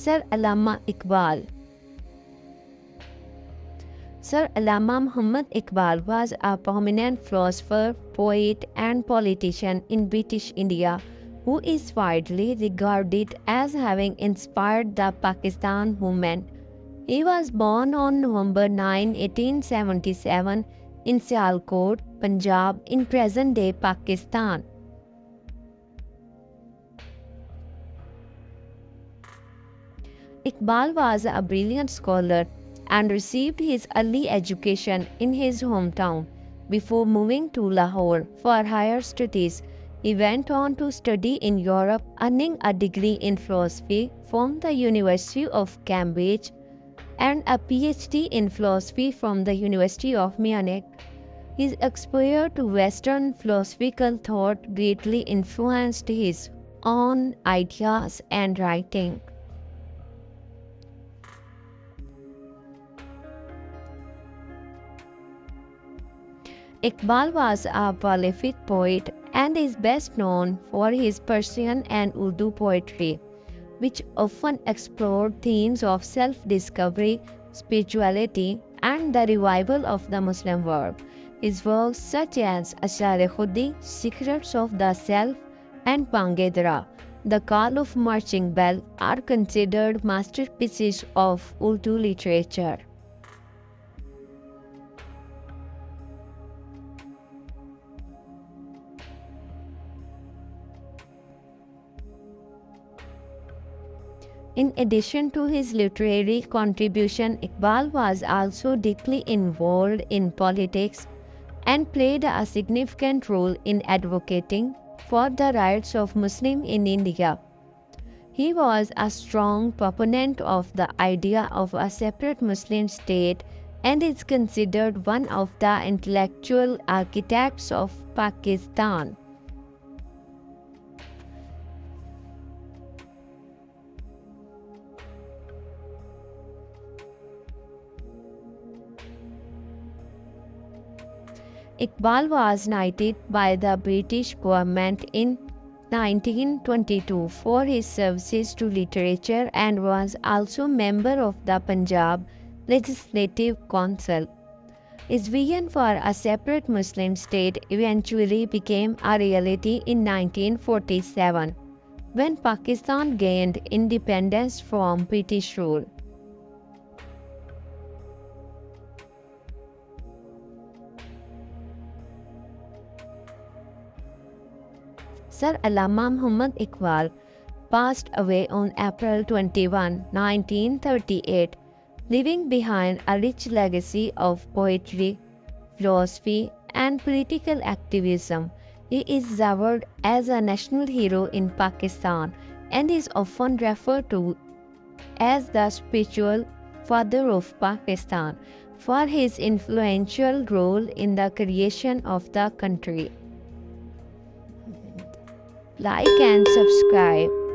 Sir Allama Iqbal Sir Allama Muhammad Iqbal was a prominent philosopher, poet, and politician in British India who is widely regarded as having inspired the Pakistan movement. He was born on November 9, 1877 in Sialkot, Punjab in present-day Pakistan. Iqbal was a brilliant scholar and received his early education in his hometown. Before moving to Lahore for higher studies, he went on to study in Europe, earning a degree in philosophy from the University of Cambridge and a PhD in philosophy from the University of Munich. His exposure to Western philosophical thought greatly influenced his own ideas and writing. Iqbal was a prolific poet and is best known for his Persian and Urdu poetry, which often explored themes of self discovery, spirituality, and the revival of the Muslim world. His works such as Asrar Khudi, Secrets of the Self, and Bang-e-Dra, The Call of Marching Bell, are considered masterpieces of Urdu literature. In addition to his literary contribution, Iqbal was also deeply involved in politics and played a significant role in advocating for the rights of Muslims in India. He was a strong proponent of the idea of a separate Muslim state and is considered one of the intellectual architects of Pakistan. Iqbal was knighted by the British government in 1922 for his services to literature and was also member of the Punjab Legislative Council. His vision for a separate Muslim state eventually became a reality in 1947 when Pakistan gained independence from British rule. Sir Allama Muhammad Iqbal passed away on April 21, 1938, leaving behind a rich legacy of poetry, philosophy, and political activism. He is revered as a national hero in Pakistan and is often referred to as the spiritual father of Pakistan for his influential role in the creation of the country like and subscribe